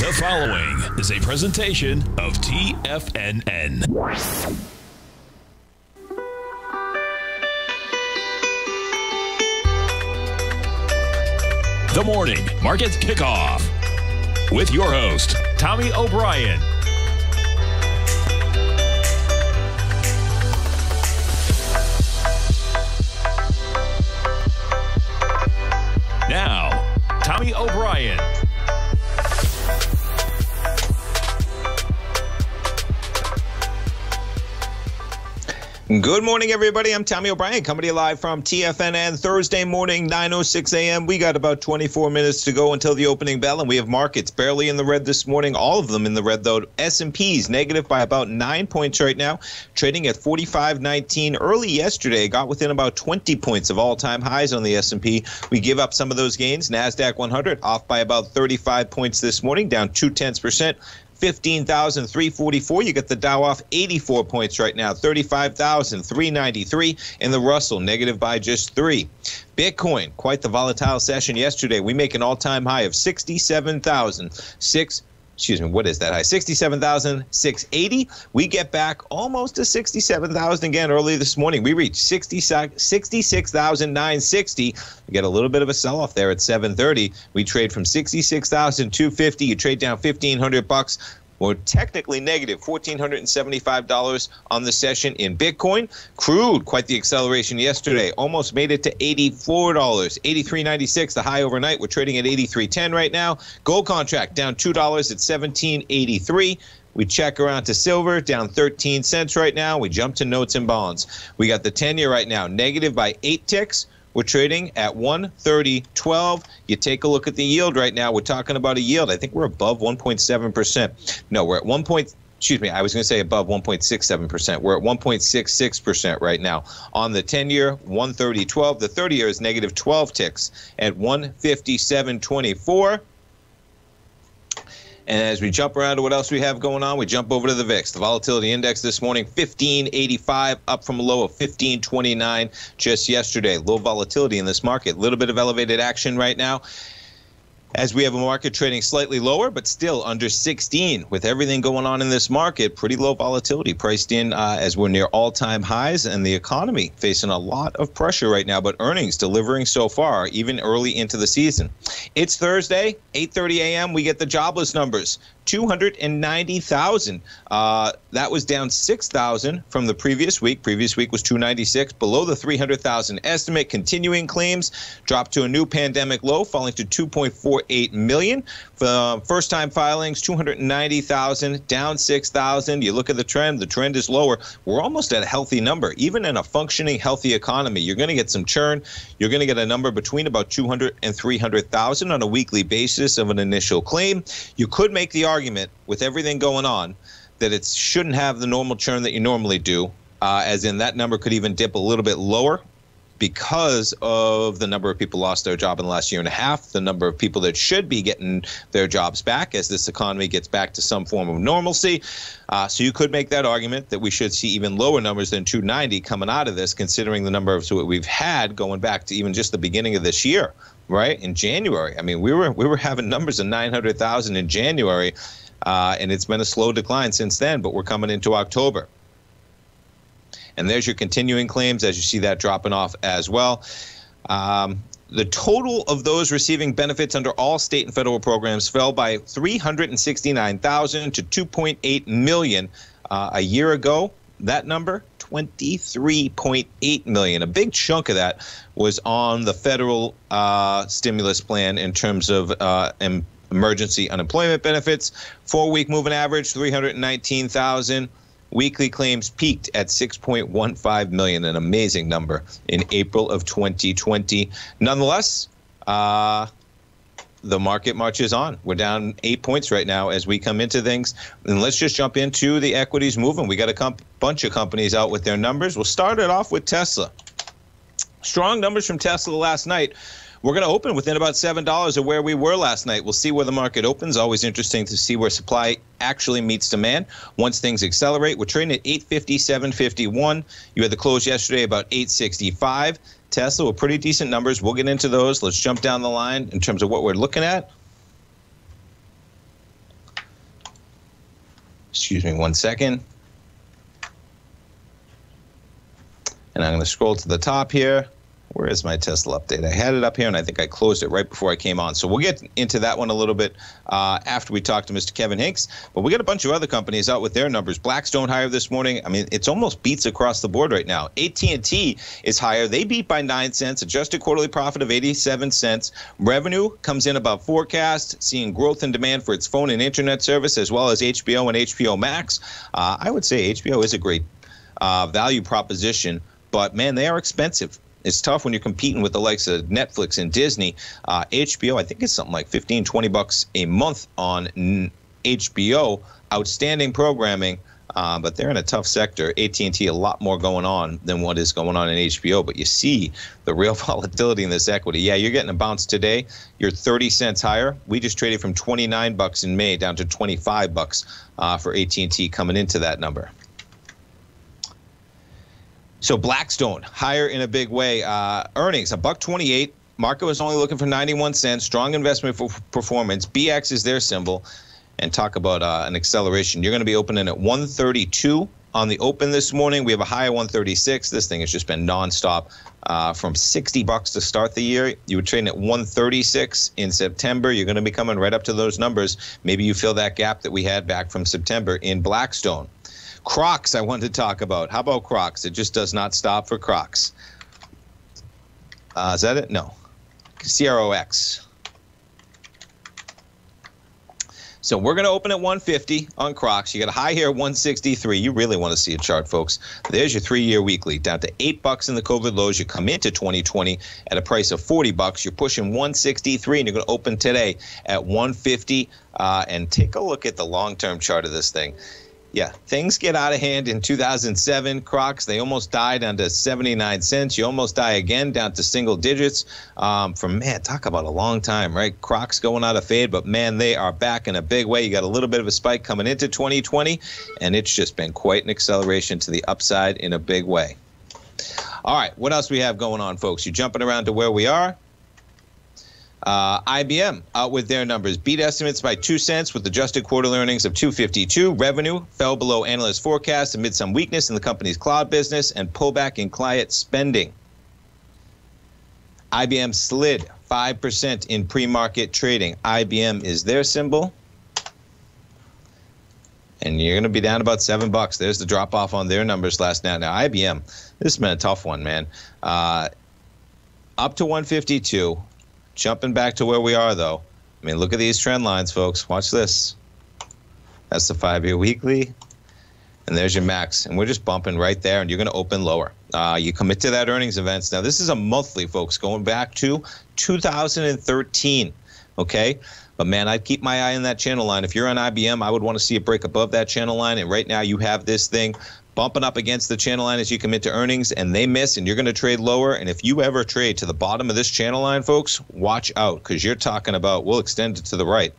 The following is a presentation of TFNN. The Morning Market Kickoff with your host, Tommy O'Brien. Now, Tommy O'Brien. Good morning, everybody. I'm Tommy O'Brien, coming to you live from TFNN Thursday morning, 9:06 a.m. We got about 24 minutes to go until the opening bell, and we have markets barely in the red this morning. All of them in the red, though. S&P's negative by about nine points right now, trading at 45.19. Early yesterday, got within about 20 points of all-time highs on the S&P. We give up some of those gains. Nasdaq 100 off by about 35 points this morning, down two tenths percent. 15,344. You get the Dow off 84 points right now, 35,393. And the Russell negative by just three. Bitcoin, quite the volatile session yesterday. We make an all time high of 67,006 excuse me, what is that high? 67,680. We get back almost to 67,000 again early this morning. We reached 60, 66,960. We get a little bit of a sell off there at 730. We trade from 66,250. You trade down 1,500 bucks. We're technically negative $1,475 on the session in Bitcoin. Crude, quite the acceleration yesterday, almost made it to $84, $83.96, the high overnight. We're trading at $83.10 right now. Gold contract down $2 at $17.83. We check around to silver, down 13 cents right now. We jump to notes and bonds. We got the 10 year right now, negative by eight ticks. We're trading at 130.12. You take a look at the yield right now. We're talking about a yield. I think we're above 1.7%. No, we're at 1. Excuse me, I was going to say above 1.67%. We're at 1.66% right now. On the 10 year, 130.12. The 30 year is negative 12 ticks at 157.24. And as we jump around to what else we have going on, we jump over to the VIX. The volatility index this morning, 1585, up from a low of 1529 just yesterday. Low volatility in this market. A little bit of elevated action right now as we have a market trading slightly lower, but still under 16 with everything going on in this market. Pretty low volatility priced in uh, as we're near all time highs, and the economy facing a lot of pressure right now, but earnings delivering so far, even early into the season. It's Thursday, 8:30 a.m. We get the jobless numbers. 290,000. Uh, that was down 6,000 from the previous week. Previous week was 296, below the 300,000 estimate. Continuing claims dropped to a new pandemic low, falling to 2.48 million. Uh, first time filings, 290,000, down 6,000. You look at the trend, the trend is lower. We're almost at a healthy number. Even in a functioning, healthy economy, you're going to get some churn. You're going to get a number between about 200 and 300,000 on a weekly basis of an initial claim. You could make the argument with everything going on that it shouldn't have the normal churn that you normally do, uh, as in that number could even dip a little bit lower because of the number of people lost their job in the last year and a half, the number of people that should be getting their jobs back as this economy gets back to some form of normalcy. Uh, so you could make that argument that we should see even lower numbers than 290 coming out of this, considering the number of we've had going back to even just the beginning of this year right in January. I mean, we were we were having numbers of 900,000 in January, uh, and it's been a slow decline since then. But we're coming into October, and there's your continuing claims as you see that dropping off as well. Um, the total of those receiving benefits under all state and federal programs fell by 369,000 to 2.8 million uh, a year ago. That number 23.8 million. A big chunk of that was on the federal uh, stimulus plan in terms of uh, em- emergency unemployment benefits. Four-week moving average 319,000. Weekly claims peaked at 6.15 million, an amazing number in April of 2020. Nonetheless, uh, the market marches on. We're down eight points right now as we come into things. And let's just jump into the equities moving. We got a comp- bunch of companies out with their numbers. We'll start it off with Tesla. Strong numbers from Tesla last night. We're going to open within about $7 of where we were last night. We'll see where the market opens. Always interesting to see where supply actually meets demand. Once things accelerate, we're trading at 850, 751. You had the close yesterday about 865. Tesla with pretty decent numbers. We'll get into those. Let's jump down the line in terms of what we're looking at. Excuse me one second. And I'm going to scroll to the top here. Where is my Tesla update? I had it up here, and I think I closed it right before I came on. So we'll get into that one a little bit uh, after we talk to Mr. Kevin Hincks. But we got a bunch of other companies out with their numbers. Blackstone higher this morning. I mean, it's almost beats across the board right now. AT&T is higher. They beat by nine cents. Adjusted quarterly profit of 87 cents. Revenue comes in above forecast. Seeing growth in demand for its phone and internet service, as well as HBO and HBO Max. Uh, I would say HBO is a great uh, value proposition, but man, they are expensive it's tough when you're competing with the likes of Netflix and Disney. Uh, HBO, I think it's something like 15, 20 bucks a month on HBO. Outstanding programming. Uh, but they're in a tough sector. AT&T a lot more going on than what is going on in HBO. But you see the real volatility in this equity. Yeah, you're getting a bounce today. You're 30 cents higher. We just traded from 29 bucks in May down to 25 bucks uh, for AT&T coming into that number. So Blackstone higher in a big way. Uh, earnings a buck twenty eight. Market was only looking for ninety one cents. Strong investment for performance. BX is their symbol. And talk about uh, an acceleration. You're going to be opening at 132 on the open this morning. We have a high of 136. This thing has just been nonstop uh, from 60 bucks to start the year. You were trading at 136 in September. You're going to be coming right up to those numbers. Maybe you fill that gap that we had back from September in Blackstone. Crocs, I wanted to talk about. How about Crocs? It just does not stop for Crocs. Uh, is that it? No. CROX. So we're going to open at 150 on Crocs. You got a high here at 163. You really want to see a chart, folks. There's your three-year weekly down to eight bucks in the COVID lows. You come into 2020 at a price of 40 bucks. You're pushing 163, and you're going to open today at 150. Uh, and take a look at the long-term chart of this thing yeah, things get out of hand in 2007. Crocs, they almost died down to 79 cents. You almost die again down to single digits. Um, from man, talk about a long time, right? Crocs going out of fade, but man, they are back in a big way. You got a little bit of a spike coming into 2020, and it's just been quite an acceleration to the upside in a big way. All right, what else we have going on, folks? You jumping around to where we are? Uh, IBM out with their numbers, beat estimates by two cents with adjusted quarterly earnings of 252. Revenue fell below analyst forecasts amid some weakness in the company's cloud business and pullback in client spending. IBM slid 5% in pre-market trading. IBM is their symbol. And you're going to be down about seven bucks. There's the drop off on their numbers last night. Now, IBM, this has been a tough one, man. Uh, up to 152 Jumping back to where we are, though. I mean, look at these trend lines, folks. Watch this. That's the five year weekly. And there's your max. And we're just bumping right there, and you're going to open lower. Uh, you commit to that earnings events. Now, this is a monthly, folks, going back to 2013. Okay? But man, I'd keep my eye on that channel line. If you're on IBM, I would want to see it break above that channel line. And right now, you have this thing bumping up against the channel line as you commit to earnings and they miss and you're going to trade lower. And if you ever trade to the bottom of this channel line folks watch out because you're talking about we'll extend it to the right.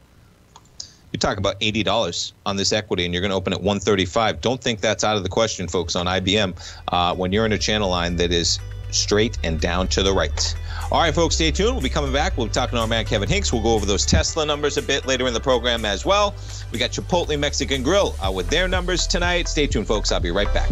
You're talking about $80 on this equity and you're going to open at 135 don't think that's out of the question folks on ibm uh, when you're in a channel line that is straight and down to the right all right, folks, stay tuned. We'll be coming back. We'll be talking to our man Kevin Hincks. We'll go over those Tesla numbers a bit later in the program as well. We got Chipotle Mexican Grill uh, with their numbers tonight. Stay tuned, folks. I'll be right back.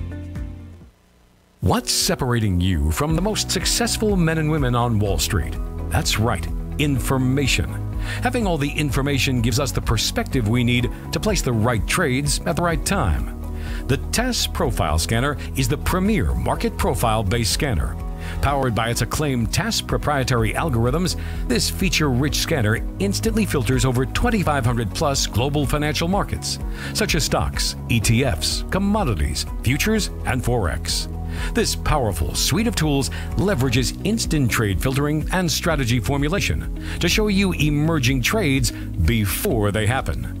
What's separating you from the most successful men and women on Wall Street? That's right, information. Having all the information gives us the perspective we need to place the right trades at the right time. The TAS Profile Scanner is the premier market profile based scanner. Powered by its acclaimed TAS proprietary algorithms, this feature rich scanner instantly filters over 2,500 plus global financial markets, such as stocks, ETFs, commodities, futures, and Forex. This powerful suite of tools leverages instant trade filtering and strategy formulation to show you emerging trades before they happen.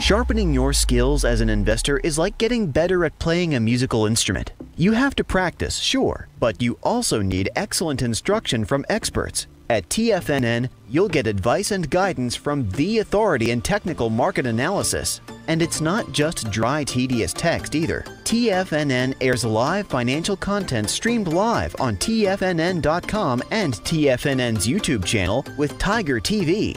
Sharpening your skills as an investor is like getting better at playing a musical instrument. You have to practice, sure, but you also need excellent instruction from experts. At TFNN, you'll get advice and guidance from the authority in technical market analysis. And it's not just dry, tedious text either. TFNN airs live financial content streamed live on TFNN.com and TFNN's YouTube channel with Tiger TV,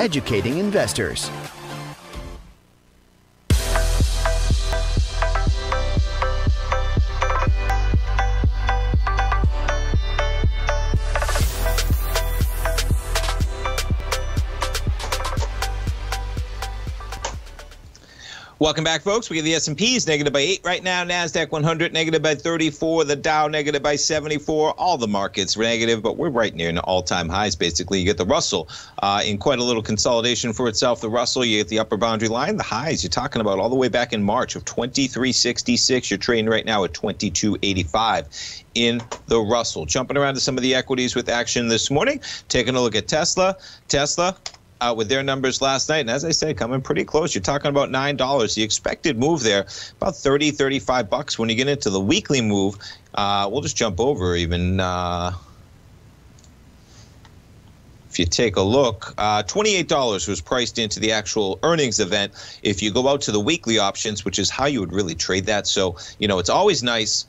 educating investors. Welcome back, folks. We get the S&Ps negative by 8 right now. NASDAQ 100 negative by 34. The Dow negative by 74. All the markets were negative, but we're right near an all-time highs, basically. You get the Russell uh, in quite a little consolidation for itself. The Russell, you get the upper boundary line. The highs you're talking about all the way back in March of 2366. You're trading right now at 2285 in the Russell. Jumping around to some of the equities with action this morning. Taking a look at Tesla. Tesla out with their numbers last night. And as I said, coming pretty close. You're talking about $9. The expected move there, about 30, 35 bucks. When you get into the weekly move, uh, we'll just jump over even. Uh, if you take a look, uh, $28 was priced into the actual earnings event. If you go out to the weekly options, which is how you would really trade that. So, you know, it's always nice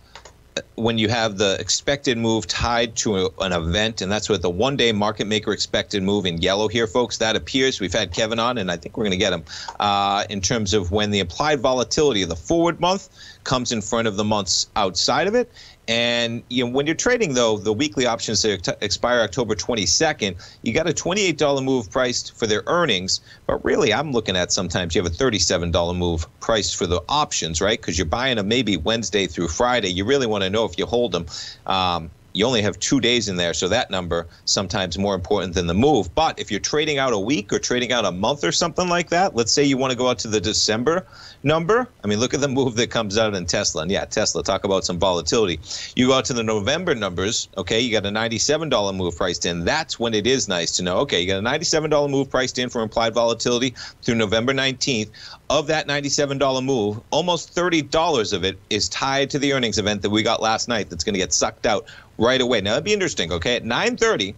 when you have the expected move tied to a, an event, and that's what the one day market maker expected move in yellow here, folks, that appears. We've had Kevin on, and I think we're going to get him uh, in terms of when the implied volatility of the forward month comes in front of the months outside of it. And you know, when you're trading, though, the weekly options that expire October 22nd, you got a $28 move priced for their earnings. But really, I'm looking at sometimes you have a $37 move priced for the options, right? Because you're buying them maybe Wednesday through Friday. You really want to know if you hold them. Um, you only have two days in there, so that number sometimes more important than the move. But if you're trading out a week or trading out a month or something like that, let's say you want to go out to the December number. I mean, look at the move that comes out in Tesla. And yeah, Tesla, talk about some volatility. You go out to the November numbers, okay, you got a $97 move priced in. That's when it is nice to know, okay, you got a $97 move priced in for implied volatility through November 19th. Of that $97 move, almost $30 of it is tied to the earnings event that we got last night that's going to get sucked out right away. Now, that'd be interesting, okay? At 930,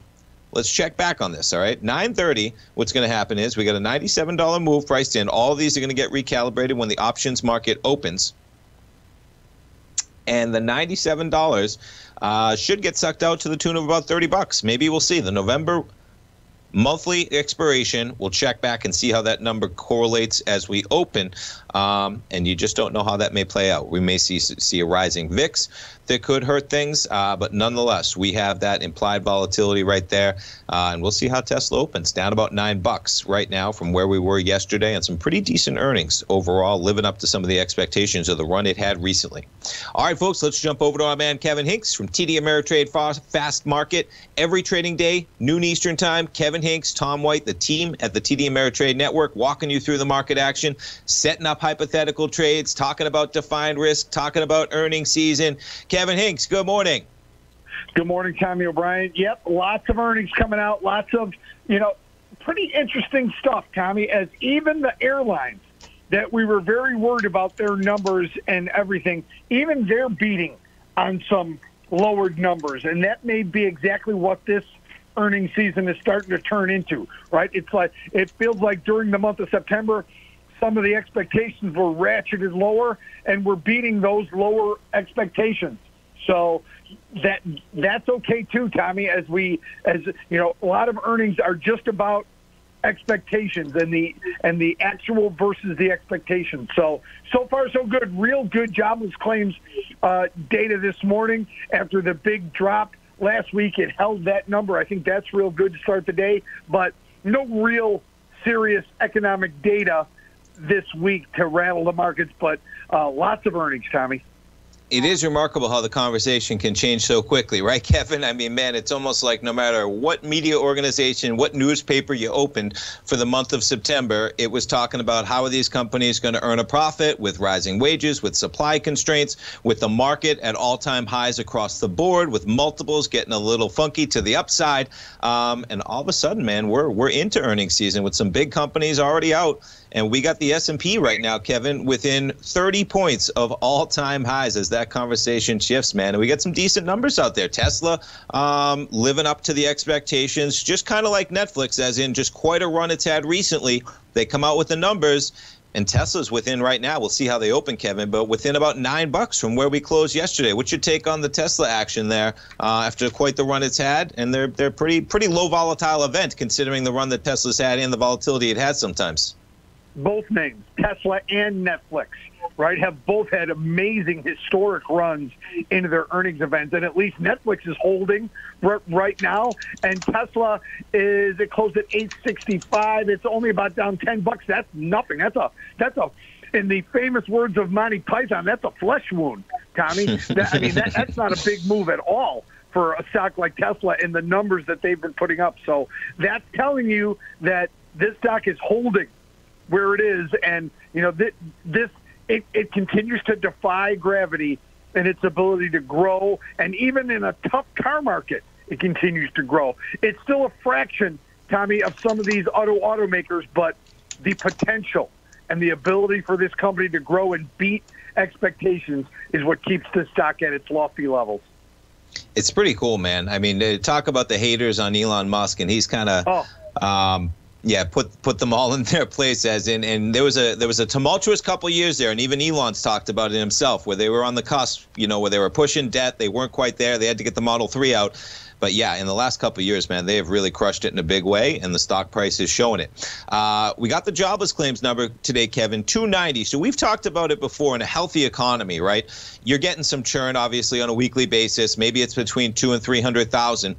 let's check back on this, all right? 930, what's going to happen is we got a $97 move priced in. All of these are going to get recalibrated when the options market opens. And the $97 uh, should get sucked out to the tune of about 30 bucks. Maybe we'll see. The November monthly expiration. We'll check back and see how that number correlates as we open. Um, and you just don't know how that may play out. We may see see a rising VIX that could hurt things, uh, but nonetheless, we have that implied volatility right there, uh, and we'll see how Tesla opens. Down about nine bucks right now from where we were yesterday, and some pretty decent earnings overall, living up to some of the expectations of the run it had recently. All right, folks, let's jump over to our man Kevin Hincks from TD Ameritrade Fast Market every trading day, noon Eastern time. Kevin Hincks, Tom White, the team at the TD Ameritrade Network, walking you through the market action, setting up hypothetical trades, talking about defined risk, talking about earning season. Kevin Hincks, good morning. Good morning, Tommy O'Brien. Yep, lots of earnings coming out, lots of, you know, pretty interesting stuff, Tommy, as even the airlines that we were very worried about their numbers and everything, even they're beating on some lowered numbers. And that may be exactly what this earning season is starting to turn into, right? It's like it feels like during the month of September, some of the expectations were ratcheted lower, and we're beating those lower expectations. So that that's okay too, Tommy. As we, as you know, a lot of earnings are just about expectations and the and the actual versus the expectations. So so far so good. Real good jobless claims uh, data this morning after the big drop last week. It held that number. I think that's real good to start the day. But no real serious economic data this week to rattle the markets. But uh, lots of earnings, Tommy it is remarkable how the conversation can change so quickly, right, Kevin? I mean, man, it's almost like no matter what media organization, what newspaper you opened for the month of September, it was talking about how are these companies going to earn a profit with rising wages, with supply constraints, with the market at all-time highs across the board, with multiples getting a little funky to the upside, um, and all of a sudden, man, we're we're into earnings season with some big companies already out and we got the S&P right now, Kevin, within 30 points of all-time highs as that conversation shifts, man. And we got some decent numbers out there. Tesla um, living up to the expectations, just kind of like Netflix, as in just quite a run it's had recently. They come out with the numbers, and Tesla's within right now. We'll see how they open, Kevin, but within about nine bucks from where we closed yesterday. What's your take on the Tesla action there uh, after quite the run it's had? And they're they're pretty pretty low volatile event considering the run that Tesla's had and the volatility it has sometimes both names, Tesla and Netflix, right, have both had amazing historic runs into their earnings events. And at least Netflix is holding right now. And Tesla is, it closed at 865. It's only about down 10 bucks. That's nothing. That's a, that's a, in the famous words of Monty Python, that's a flesh wound, Tommy. that, I mean, that, that's not a big move at all for a stock like Tesla and the numbers that they've been putting up. So that's telling you that this stock is holding where it is, and you know this, this it, it continues to defy gravity and its ability to grow, and even in a tough car market, it continues to grow. It's still a fraction, Tommy, of some of these auto automakers, but the potential and the ability for this company to grow and beat expectations is what keeps the stock at its lofty levels. It's pretty cool, man. I mean, talk about the haters on Elon Musk, and he's kind of. Oh. Um, yeah, put put them all in their place as in and there was a there was a tumultuous couple years there and even Elon's talked about it himself where they were on the cusp, you know, where they were pushing debt, they weren't quite there, they had to get the Model 3 out. But yeah, in the last couple years, man, they have really crushed it in a big way, and the stock price is showing it. Uh, we got the jobless claims number today, Kevin, 290. So we've talked about it before in a healthy economy, right? You're getting some churn, obviously, on a weekly basis. Maybe it's between two and 300,000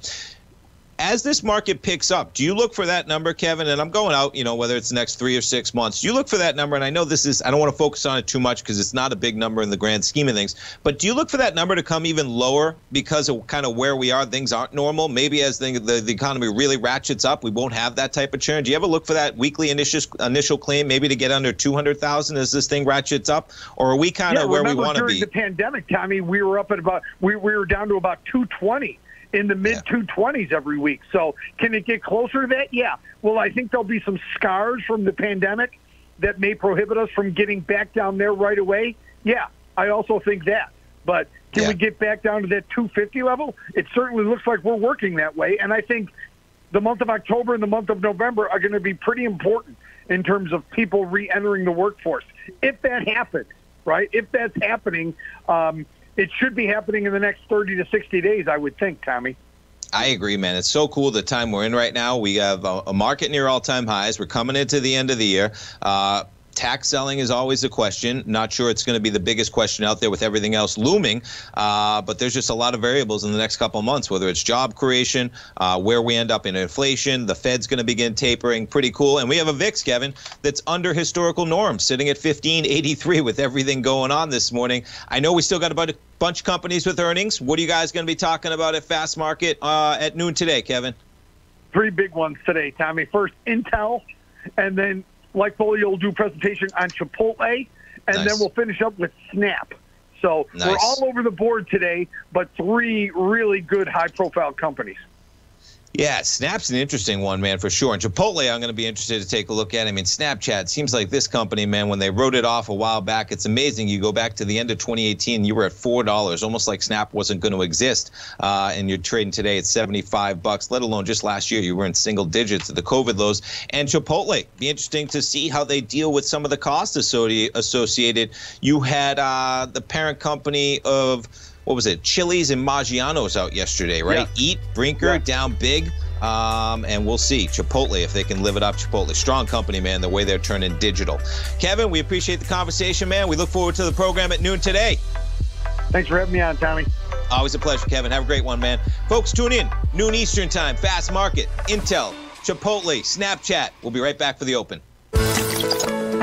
as this market picks up, do you look for that number, Kevin? And I'm going out, you know, whether it's the next three or six months. Do you look for that number? And I know this is, I don't want to focus on it too much because it's not a big number in the grand scheme of things. But do you look for that number to come even lower because of kind of where we are? Things aren't normal. Maybe as the, the, the economy really ratchets up, we won't have that type of churn. Do you ever look for that weekly initial initial claim, maybe to get under 200,000 as this thing ratchets up? Or are we kind of where we want to be? During the pandemic, Tommy, we were up at about, we, we were down to about 220 in the mid 220s every week. So can it get closer to that? Yeah. Well, I think there'll be some scars from the pandemic that may prohibit us from getting back down there right away. Yeah, I also think that. But can yeah. we get back down to that 250 level? It certainly looks like we're working that way. And I think the month of October and the month of November are going to be pretty important in terms of people re-entering the workforce. If that happens, right? If that's happening, um, it should be happening in the next 30 to 60 days, I would think, Tommy. I agree, man. It's so cool the time we're in right now. We have a, market near all time highs. We're coming into the end of the year. Uh, tax selling is always a question. Not sure it's going to be the biggest question out there with everything else looming, uh, but there's just a lot of variables in the next couple months, whether it's job creation, uh, where we end up in inflation, the Fed's going to begin tapering. Pretty cool. And we have a VIX, Kevin, that's under historical norms, sitting at 1583 with everything going on this morning. I know we still got about a bunch of companies with earnings. What are you guys going to be talking about at Fast Market uh, at noon today, Kevin? three big ones today, Tommy. First, Intel, and then like Foley will do presentation on Chipotle, and Nice. then we'll finish up with Snap. So we're all over the board today, but three really good high-profile companies. Yeah, Snap's an interesting one, man, for sure. And Chipotle, I'm going to be interested to take a look at. I mean, Snapchat seems like this company, man, when they wrote it off a while back, it's amazing. You go back to the end of 2018, you were at $4, almost like Snap wasn't going to exist. Uh, and you're trading today at 75 bucks, let alone just last year, you were in single digits at the COVID lows. And Chipotle, be interesting to see how they deal with some of the costs associated. You had uh, the parent company of what was it? Chili's and Maggiano's out yesterday, right? Eat, Brinker, Yeah. down big. Um, and we'll see Chipotle if they can live it up. Chipotle, strong company, man. The way they're turning digital. Kevin, we appreciate the conversation, man. We look forward to the program at noon today. Thanks for having me on, Tommy. Always a pleasure, Kevin. Have a great one, man. Folks, tune in noon Eastern time. Fast Market, Intel, Chipotle, Snapchat. We'll be right back for the open.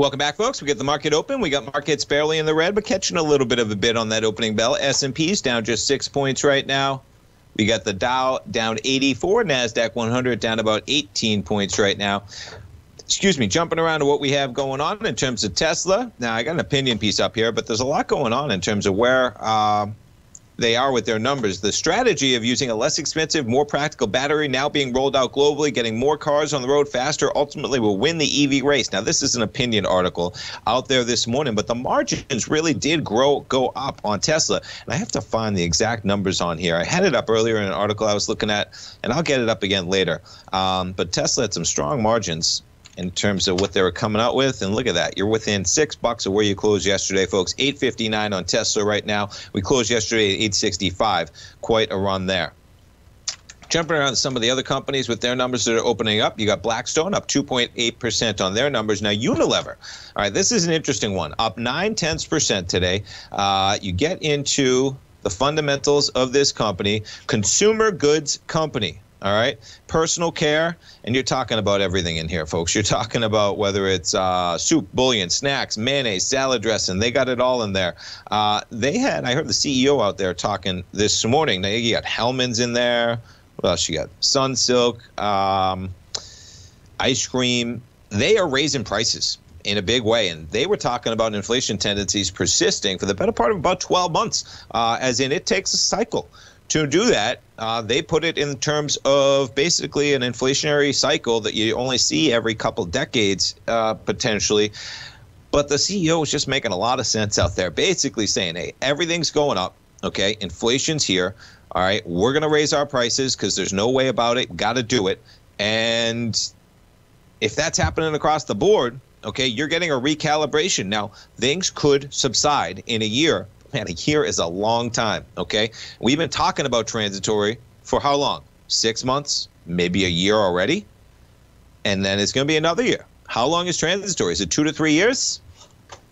Welcome back, folks. We get the market open. We got markets barely in the red, but catching a little bit of a bid on that opening bell. S&P's down just six points right now. We got the Dow down 84, Nasdaq 100 down about 18 points right now. Excuse me, jumping around to what we have going on in terms of Tesla. Now, I got an opinion piece up here, but there's a lot going on in terms of where uh, they are with their numbers. The strategy of using a less expensive, more practical battery now being rolled out globally, getting more cars on the road faster, ultimately will win the EV race. Now, this is an opinion article out there this morning, but the margins really did grow go up on Tesla. And I have to find the exact numbers on here. I had it up earlier in an article I was looking at, and I'll get it up again later. Um, but Tesla had some strong margins in terms of what they were coming out with. And look at that. You're within six bucks of where you closed yesterday, folks. 859 on Tesla right now. We closed yesterday at 865. Quite a run there. Jumping around some of the other companies with their numbers that are opening up, you got Blackstone up 2.8% on their numbers. Now, Unilever, all right, this is an interesting one, up 9 tenths percent today. Uh, you get into the fundamentals of this company, consumer goods company. All right, personal care, and you're talking about everything in here, folks. You're talking about whether it's uh, soup, bouillon, snacks, mayonnaise, salad dressing. They got it all in there. Uh, they had, I heard the CEO out there talking this morning. Now you got Hellmann's in there. What else you got? Sunsilk, um, ice cream. They are raising prices in a big way. And they were talking about inflation tendencies persisting for the better part of about 12 months, uh, as in it takes a cycle to do that, uh, they put it in terms of basically an inflationary cycle that you only see every couple decades uh, potentially. But the CEO is just making a lot of sense out there, basically saying, hey, everything's going up. Okay, inflation's here. All right, we're going to raise our prices because there's no way about it. Got to do it. And if that's happening across the board, okay, you're getting a recalibration. Now, things could subside in a year man, a year is a long time. Okay, we've been talking about transitory for how long? Six months, maybe a year already, and then it's going to be another year. How long is transitory? Is it two to three years?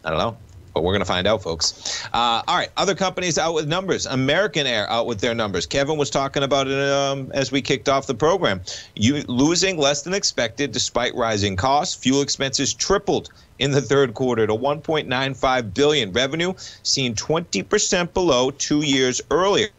I don't know. But we're going to find out, folks. Uh, all right, other companies out with numbers. American Air out with their numbers. Kevin was talking about it um, as we kicked off the program. You losing less than expected despite rising costs. Fuel expenses tripled in the third quarter to 1.95 billion. Revenue seen 20% below two years earlier.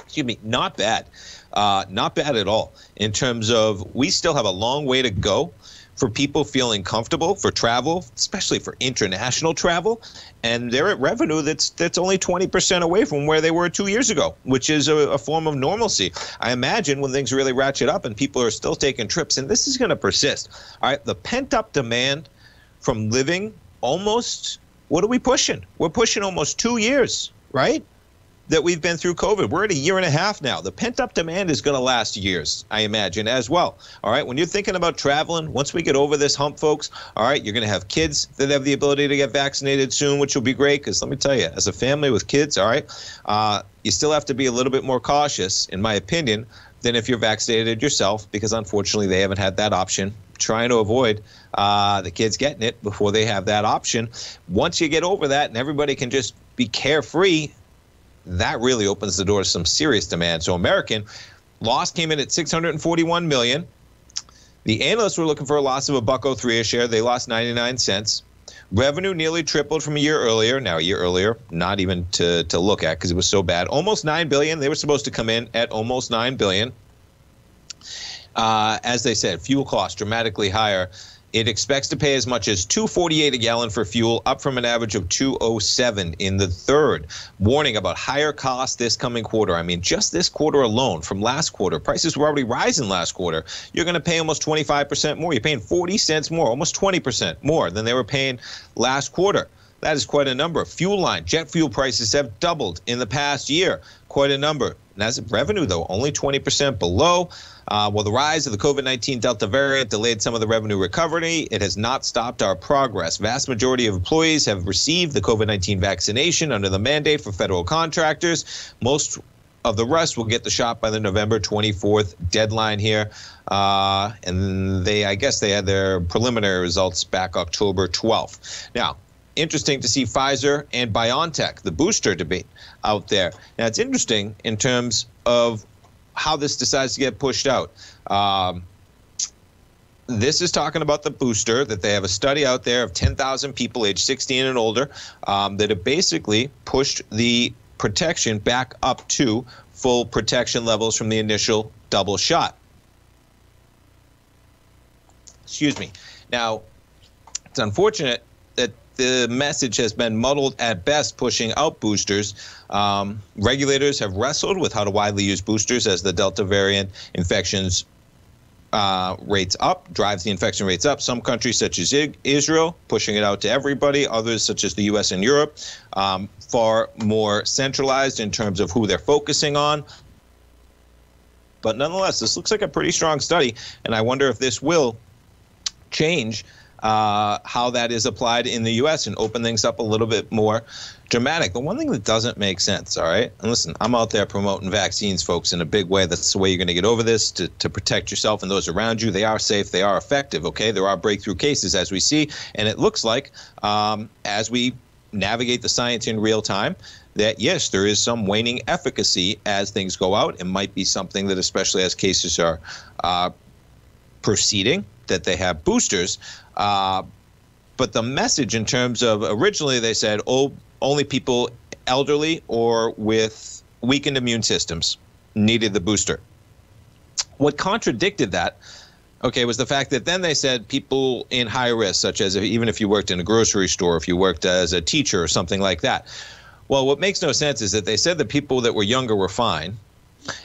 Excuse me, not bad. Uh, not bad at all in terms of we still have a long way to go for people feeling comfortable for travel, especially for international travel, and they're at revenue that's that's only 20% away from where they were two years ago, which is a, a form of normalcy. I imagine when things really ratchet up and people are still taking trips, and this is going to persist. All right, the pent up demand from living almost what are we pushing? We're pushing almost two years, right? That we've been through COVID. We're at a year and a half now. The pent up demand is going to last years, I imagine, as well. All right. When you're thinking about traveling, once we get over this hump, folks, all right, you're going to have kids that have the ability to get vaccinated soon, which will be great. Because let me tell you, as a family with kids, all right, uh, you still have to be a little bit more cautious, in my opinion, than if you're vaccinated yourself, because unfortunately they haven't had that option. Trying to avoid uh, the kids getting it before they have that option. Once you get over that and everybody can just be carefree that really opens the door to some serious demand. So American loss came in at 641 million. The analysts were looking for a loss of a buck 03 a share. They lost 99 cents. Revenue nearly tripled from a year earlier. Now a year earlier, not even to, to look at because it was so bad. Almost 9 billion. They were supposed to come in at almost 9 billion. Uh, as they said, fuel costs dramatically higher. It expects to pay as much as 248 a gallon for fuel, up from an average of 207 in the third. Warning about higher costs this coming quarter. I mean, just this quarter alone from last quarter, prices were already rising last quarter. You're going to pay almost 25% more. You're paying 40 cents more, almost 20% more than they were paying last quarter. That is quite a number. Fuel line, jet fuel prices have doubled in the past year. Quite a number. And as revenue, though, only 20% below. Uh, while the rise of the COVID 19 Delta variant delayed some of the revenue recovery, it has not stopped our progress. Vast majority of employees have received the COVID 19 vaccination under the mandate for federal contractors. Most of the rest will get the shot by the November 24th deadline here. Uh, and they, I guess, they had their preliminary results back October 12th. Now, interesting to see Pfizer and BioNTech, the booster debate out there. Now, it's interesting in terms of how this decides to get pushed out. Um, this is talking about the booster that they have a study out there of 10,000 people aged 16 and older um, that have basically pushed the protection back up to full protection levels from the initial double shot. Excuse me. Now, it's unfortunate the message has been muddled at best, pushing out boosters. Um, regulators have wrestled with how to widely use boosters as the Delta variant infections uh, rates up, drives the infection rates up. Some countries, such as Israel, pushing it out to everybody. Others, such as the U.S. and Europe, um, far more centralized in terms of who they're focusing on. But nonetheless, this looks like a pretty strong study, and I wonder if this will change uh, how that is applied in the U.S. and open things up a little bit more dramatic. The one thing that doesn't make sense, all right, and listen, I'm out there promoting vaccines, folks, in a big way. That's the way you're going to get over this to, to protect yourself and those around you. They are safe, they are effective, okay? There are breakthrough cases, as we see, and it looks like um, as we navigate the science in real time, that yes, there is some waning efficacy as things go out. It might be something that, especially as cases are uh, proceeding, that they have boosters. Uh, but the message in terms of originally they said, oh, only people elderly or with weakened immune systems needed the booster. What contradicted that, okay, was the fact that then they said people in high risk, such as if, even if you worked in a grocery store, if you worked as a teacher or something like that. Well, what makes no sense is that they said the people that were younger were fine,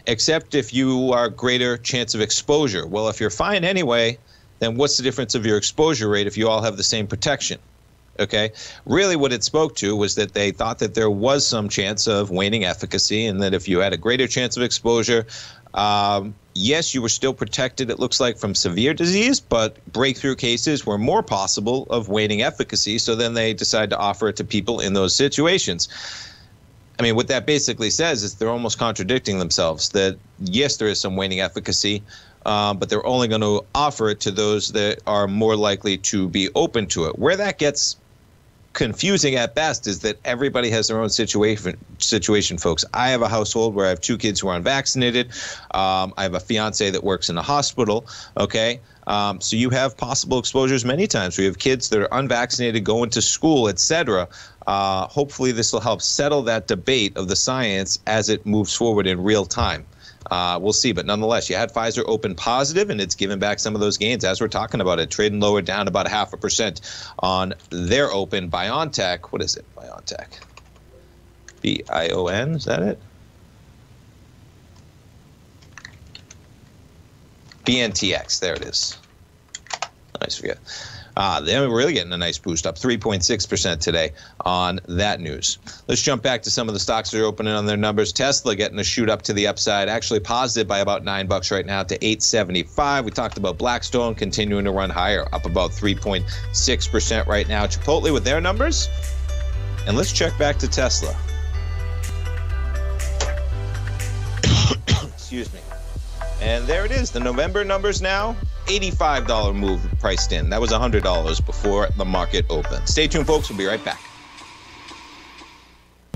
except if you are greater chance of exposure. Well, if you're fine anyway, then what's the difference of your exposure rate if you all have the same protection? Okay. Really, what it spoke to was that they thought that there was some chance of waning efficacy, and that if you had a greater chance of exposure, um, yes, you were still protected, it looks like, from severe disease, but breakthrough cases were more possible of waning efficacy. So then they decided to offer it to people in those situations. I mean, what that basically says is they're almost contradicting themselves that, yes, there is some waning efficacy, uh, but they're only going to offer it to those that are more likely to be open to it. Where that gets confusing at best is that everybody has their own situation situation folks. I have a household where i have two kids who are unvaccinated. Um, i have a fiance that works in a hospital okay? Um, so you have possible exposures many times. We have kids that are unvaccinated going to school etc uh, hopefully this will help settle that debate of the science as it moves forward in real time uh, we'll see. But nonetheless, you had Pfizer open positive, and it's given back some of those gains as we're talking about it. Trading lower down about half a percent on their open. BioNTech, what is it? BioNTech. B I O N, is that it? BNTX, there it is. Nice forget. Uh, they're really getting a nice boost up 3.6% today on that news. Let's jump back to some of the stocks that are opening on their numbers. Tesla getting a shoot up to the upside, actually positive by about nine bucks right now to 875. We talked about Blackstone continuing to run higher, up about 3.6% right now. Chipotle with their numbers. And let's check back to Tesla. Excuse me. And there it is, the November numbers now. $85 move priced in. That was $100 before the market opened. Stay tuned, folks. We'll be right back.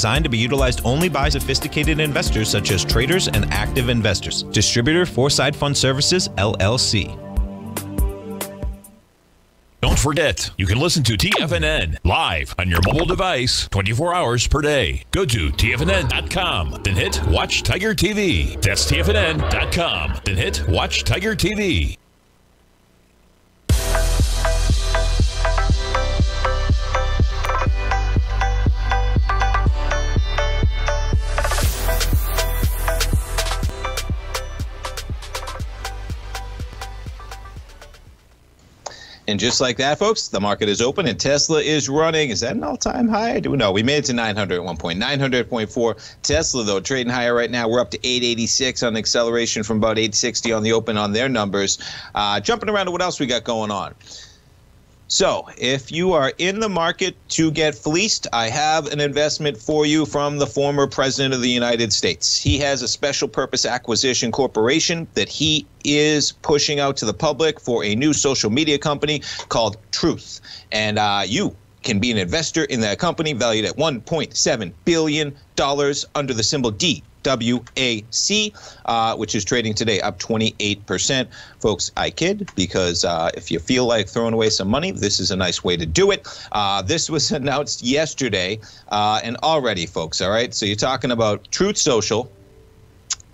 designed to be utilized only by sophisticated investors such as traders and active investors. Distributor Foreside Fund Services, LLC. Don't forget, you can listen to TFNN live on your mobile device 24 hours per day. Go to TFNN.com, then hit Watch Tiger TV. That's TFNN.com, then hit Watch Tiger TV. And just like that, folks, the market is open and Tesla is running. Is that an all-time high? I do know. We made it to 900 at one point. 900.4. Tesla, though, trading higher right now. We're up to 886 on acceleration from about 860 on the open on their numbers. Uh, jumping around to what else we got going on. So, if you are in the market to get fleeced, I have an investment for you from the former president of the United States. He has a special purpose acquisition corporation that he is pushing out to the public for a new social media company called Truth. And uh, you can be an investor in that company valued at $1.7 billion under the symbol D. WAC, uh, which is trading today up 28%. Folks, I kid because uh, if you feel like throwing away some money, this is a nice way to do it. Uh, this was announced yesterday, uh, and already, folks, all right? So you're talking about Truth Social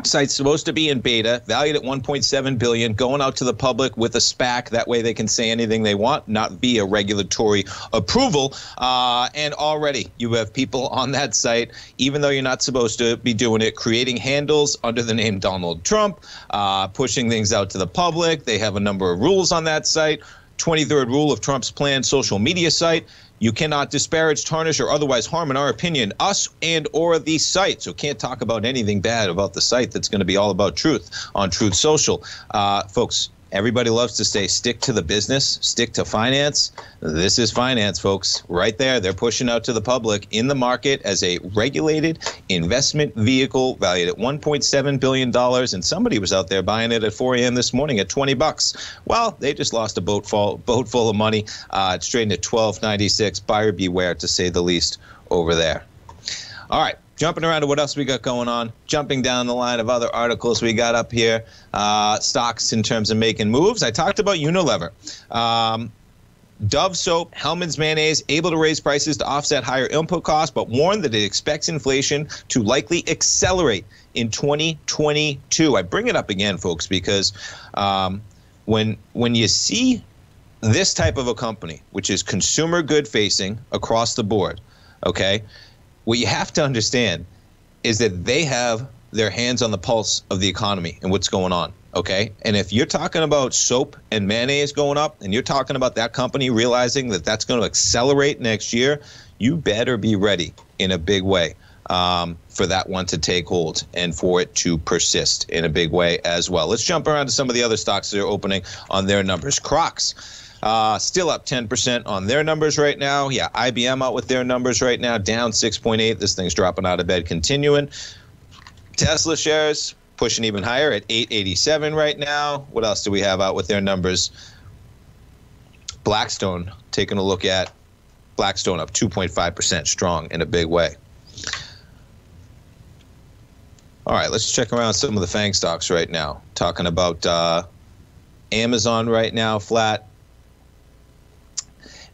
site's supposed to be in beta, valued at 1.7 billion, going out to the public with a SPAC. That way, they can say anything they want, not via regulatory approval. Uh, and already, you have people on that site, even though you're not supposed to be doing it, creating handles under the name Donald Trump, uh, pushing things out to the public. They have a number of rules on that site. 23rd rule of Trump's planned social media site. You cannot disparage, tarnish, or otherwise harm, in our opinion, us and or the site. So can't talk about anything bad about the site that's going to be all about truth on Truth Social. Uh, folks, Everybody loves to say stick to the business, stick to finance. This is finance, folks. Right there. They're pushing out to the public in the market as a regulated investment vehicle valued at $1.7 billion. And somebody was out there buying it at 4 a.m. this morning at 20 bucks. Well, they just lost a boat full, boat full of money. Uh, it's trading at 12.96. Buyer beware, to say the least, over there. All right jumping around to what else we got going on, jumping down the line of other articles we got up here, uh, stocks in terms of making moves. I talked about Unilever. Um, Dove soap, Hellmann's mayonnaise, able to raise prices to offset higher input costs, but warned that it expects inflation to likely accelerate in 2022. I bring it up again, folks, because um, when when you see this type of a company, which is consumer good facing across the board, okay, what you have to understand is that they have their hands on the pulse of the economy and what's going on. Okay. And if you're talking about soap and mayonnaise going up and you're talking about that company realizing that that's going to accelerate next year, you better be ready in a big way um, for that one to take hold and for it to persist in a big way as well. Let's jump around to some of the other stocks that are opening on their numbers. Crocs. Uh, still up 10% on their numbers right now. Yeah, IBM out with their numbers right now, down 6.8. This thing's dropping out of bed, continuing. Tesla shares pushing even higher at 887 right now. What else do we have out with their numbers? Blackstone taking a look at Blackstone up 2.5% strong in a big way. All right, let's check around some of the FANG stocks right now. Talking about uh, Amazon right now, flat.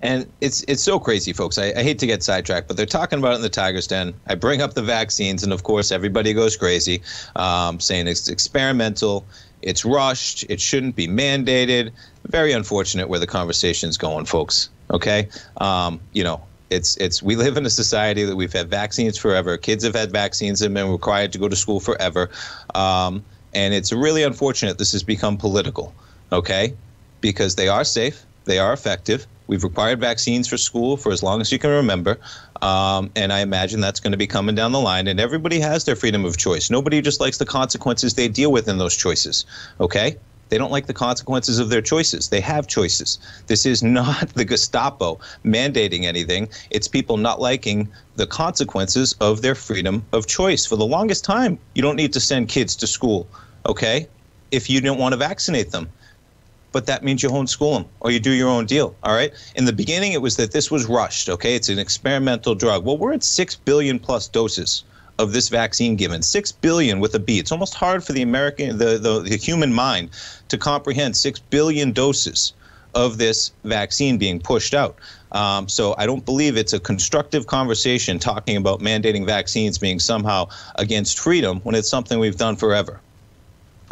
And it's it's so crazy, folks. I, I, hate to get sidetracked, but they're talking about it in the Tiger's Den. I bring up the vaccines, and of course, everybody goes crazy, um, saying it's experimental, it's rushed, it shouldn't be mandated. Very unfortunate where the conversation's going, folks. Okay, um, you know, it's it's we live in a society that we've had vaccines forever. Kids have had vaccines and been required to go to school forever, um, and it's really unfortunate this has become political. Okay, because they are safe, they are effective. We've required vaccines for school for as long as you can remember, um, and I imagine that's going to be coming down the line. And everybody has their freedom of choice. Nobody just likes the consequences they deal with in those choices. Okay. They don't like the consequences of their choices. They have choices. This is not the Gestapo mandating anything. It's people not liking the consequences of their freedom of choice. For the longest time, you don't need to send kids to school, okay, if you don't want to vaccinate them but that means you homeschool them or you do your own deal. All right. In the beginning, it was that this was rushed. Okay. It's an experimental drug. Well, we're at 6 billion plus doses of this vaccine given. Six billion with a B. It's almost hard for the American, the, the, the human mind to comprehend six billion doses of this vaccine being pushed out. Um, so I don't believe it's a constructive conversation talking about mandating vaccines being somehow against freedom when it's something we've done forever.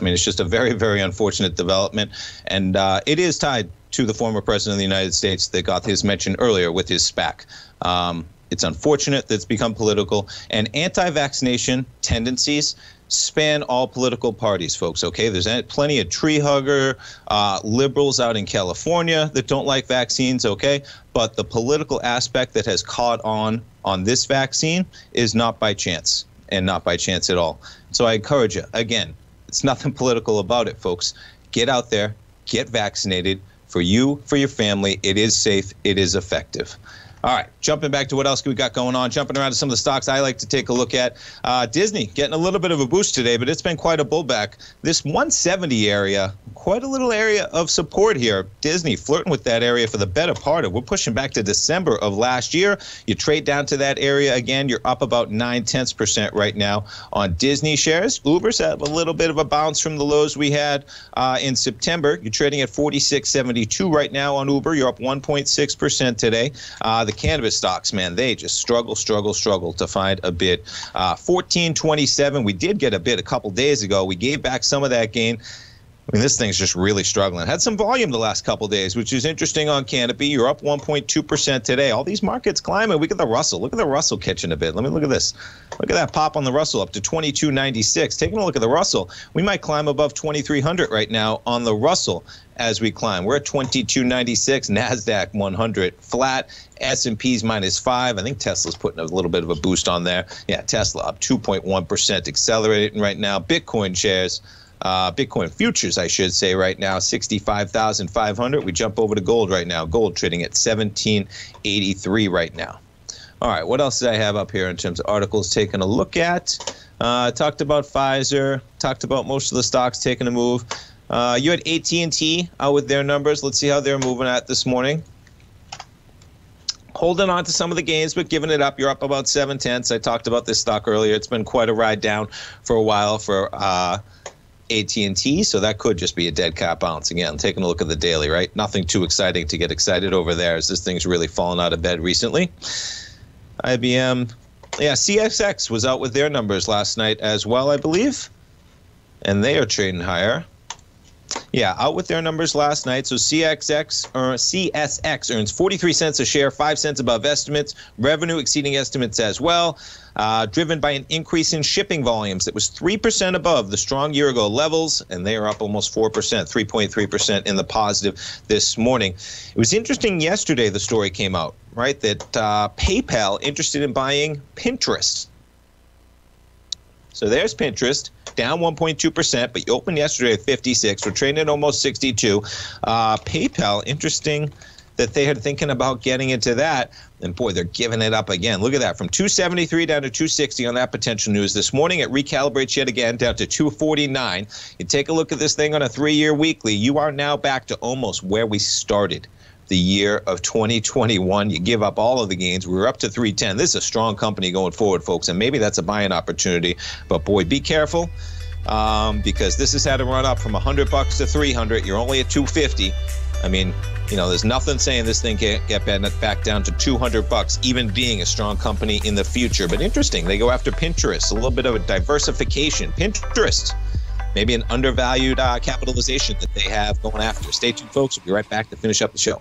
I mean, it's just a very, very unfortunate development, and uh, it is tied to the former president of the United States that got his mention earlier with his SPAC. Um, it's unfortunate that it's become political, and anti-vaccination tendencies span all political parties, folks. Okay, there's plenty of tree hugger uh, liberals out in California that don't like vaccines. Okay, but the political aspect that has caught on on this vaccine is not by chance, and not by chance at all. So I encourage you again. It's nothing political about it, folks. Get out there, get vaccinated for you, for your family. It is safe. It is effective. All right, jumping back to what else we got going on, jumping around to some of the stocks I like to take a look at. Uh, Disney getting a little bit of a boost today, but it's been quite a pullback. This 170 area, quite a little area of support here. Disney flirting with that area for the better part of. We're pushing back to December of last year. You trade down to that area again, you're up about nine tenths percent right now on Disney shares. Uber's had a little bit of a bounce from the lows we had uh, in September. You're trading at 46.72 right now on Uber. You're up 1.6 percent today. Uh, the cannabis stocks, man, they just struggle, struggle, struggle to find a bid. Uh, 1427, we did get a bid a couple days ago. We gave back some of that gain. I mean, this thing's just really struggling. Had some volume the last couple days, which is interesting on Canopy. You're up 1.2% today. All these markets climbing. We get the Russell. Look at the Russell catching a bit. Let me look at this. Look at that pop on the Russell up to 2296. Taking a look at the Russell, we might climb above 2300 right now on the Russell as we climb. We're at 2296. Nasdaq 100 flat. S&P's minus five. I think Tesla's putting a little bit of a boost on there. Yeah, Tesla up 2.1%, accelerating right now. Bitcoin shares uh, Bitcoin futures, I should say, right now, 65,500. We jump over to gold right now. Gold trading at 1783 right now. All right, what else did I have up here in terms of articles taking a look at? Uh, talked about Pfizer, talked about most of the stocks taking a move. Uh, you had AT&T out with their numbers. Let's see how they're moving at this morning. Holding on to some of the gains, but giving it up. You're up about seven tenths. I talked about this stock earlier. It's been quite a ride down for a while for uh, AT&T, so that could just be a dead cat bounce. Again, taking a look at the daily, right? Nothing too exciting to get excited over there as this thing's really fallen out of bed recently. IBM, yeah, CSX was out with their numbers last night as well, I believe. And they are trading higher. Yeah, out with their numbers last night. So CXX or CSX earns 43 cents a share, 5 cents above estimates, revenue exceeding estimates as well uh, driven by an increase in shipping volumes that was 3% above the strong year ago levels, and they are up almost 4%, 3.3% in the positive this morning. It was interesting yesterday, the story came out, right, that uh, PayPal interested in buying Pinterest. So there's Pinterest down 1.2%, but you opened yesterday at 56. We're trading at almost 62. Uh, PayPal, interesting that they had thinking about getting into that. And boy, they're giving it up again. Look at that. From 273 down to 260 on that potential news. This morning it recalibrates yet again down to 249. You take a look at this thing on a three year weekly, you are now back to almost where we started the year of 2021. You give up all of the gains. We were up to 310. This is a strong company going forward, folks, and maybe that's a buying opportunity. But boy, be careful um, because this has had to run up from 100 bucks to 300. You're only at 250. I mean, you know, there's nothing saying this thing can't get back down to 200 bucks, even being a strong company in the future. But interesting, they go after Pinterest, a little bit of a diversification. Pinterest, maybe an undervalued uh, capitalization that they have going after. Stay tuned, folks. We'll be right back to finish up the show.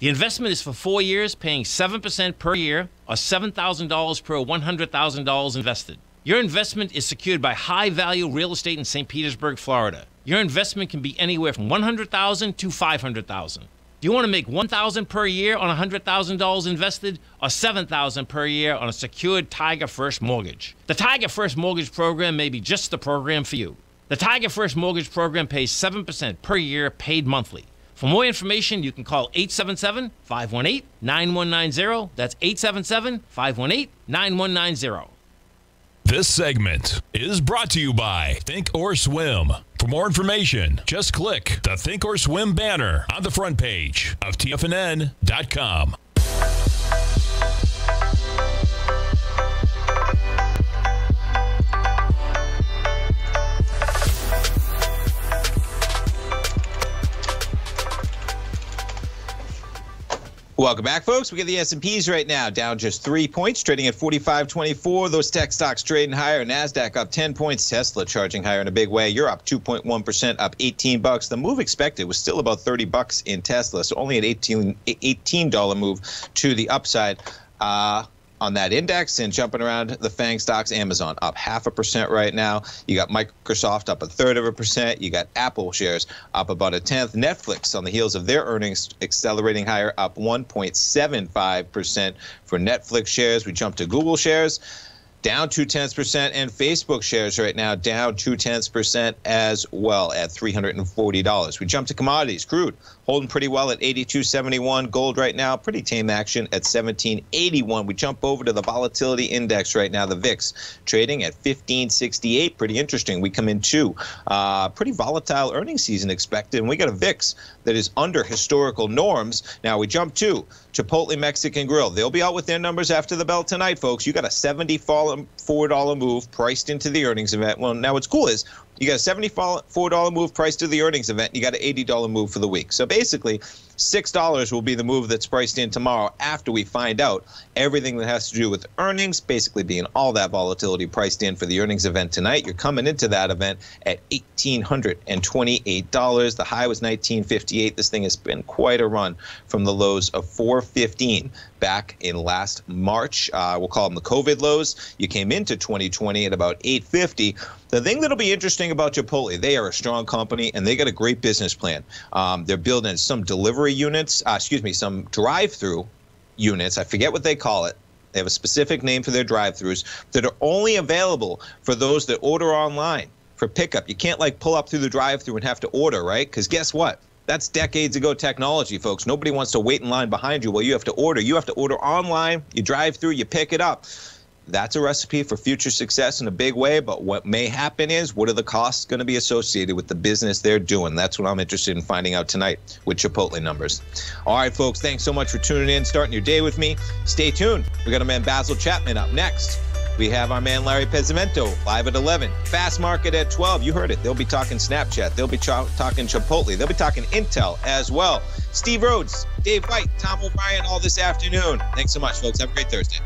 The investment is for four years, paying 7% per year or $7,000 per $100,000 invested. Your investment is secured by high value real estate in St. Petersburg, Florida. Your investment can be anywhere from $100,000 to $500,000. Do you want to make $1,000 per year on $100,000 invested or $7,000 per year on a secured Tiger First mortgage? The Tiger First Mortgage Program may be just the program for you. The Tiger First Mortgage Program pays 7% per year paid monthly. For more information, you can call 877 518 9190. That's 877 518 9190. This segment is brought to you by Thinkorswim. For more information, just click the Thinkorswim banner on the front page of TFNN.com. Welcome back, folks. We get the S&Ps right now down just three points, trading at 45.24. Those tech stocks trading higher. Nasdaq up 10 points. Tesla charging higher in a big way. You're up 2.1 percent, up 18 bucks. The move expected was still about 30 bucks in Tesla, so only an 18 $18 move to the upside. Uh, on that index and jumping around the FANG stocks. Amazon up half a percent right now. You got Microsoft up a third of a percent. You got Apple shares up about a tenth. Netflix on the heels of their earnings accelerating higher, up 1.75 percent for Netflix shares. We jump to Google shares down two tenths percent, and Facebook shares right now down two tenths percent as well at $340. We jump to commodities, crude holding pretty well at 82.71. Gold right now, pretty tame action at 17.81. We jump over to the volatility index right now, the VIX, trading at 15.68. Pretty interesting. We come into uh, pretty volatile earnings season expected, and we got a VIX that is under historical norms. Now we jump to Chipotle Mexican Grill. They'll be out with their numbers after the bell tonight, folks. You got a 70 fall $74 $4 move priced into the earnings event. Well, now what's cool is you got a $74 move priced to the earnings event. You got an $80 move for the week. So basically, $6 will be the move that's priced in tomorrow after we find out everything that has to do with earnings, basically being all that volatility priced in for the earnings event tonight. You're coming into that event at $1,828. The high was 1958. This thing has been quite a run from the lows of 415 back in last March. Uh, we'll call them the COVID lows. You came into 2020 at about 850. The thing that'll be interesting about Chipotle, they are a strong company and they got a great business plan. Um, they're building some delivery units, uh, excuse me, some drive-through units. I forget what they call it. They have a specific name for their drive-throughs that are only available for those that order online for pickup. You can't like pull up through the drive-through and have to order, right? Because guess what? That's decades ago technology, folks. Nobody wants to wait in line behind you while you have to order. You have to order online. You drive through, you pick it up that's a recipe for future success in a big way. But what may happen is, what are the costs going to be associated with the business they're doing? That's what I'm interested in finding out tonight with Chipotle numbers. All right, folks, thanks so much for tuning in, starting your day with me. Stay tuned. We got a man Basil Chapman up next. We have our man Larry Pesavento live at 11. Fast Market at 12. You heard it. They'll be talking Snapchat. They'll be ch- talking Chipotle. They'll be talking Intel as well. Steve Rhodes, Dave White, Tom O'Brien all this afternoon. Thanks so much, folks. Have a great Thursday.